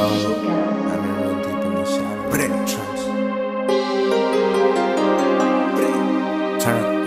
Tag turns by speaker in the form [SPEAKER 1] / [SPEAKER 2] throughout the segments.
[SPEAKER 1] I've been real deep in the shadow. Trust. Turn.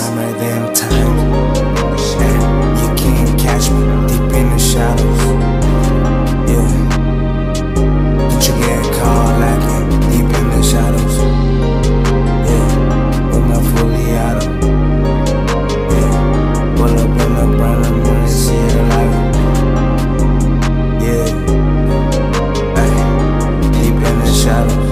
[SPEAKER 1] Right. time. You can't catch me deep in the shadows. Yeah, you get caught like deep in the shadows. Yeah, fully. Yeah, pull up in the brown wanna see light. Yeah, deep in the shadows.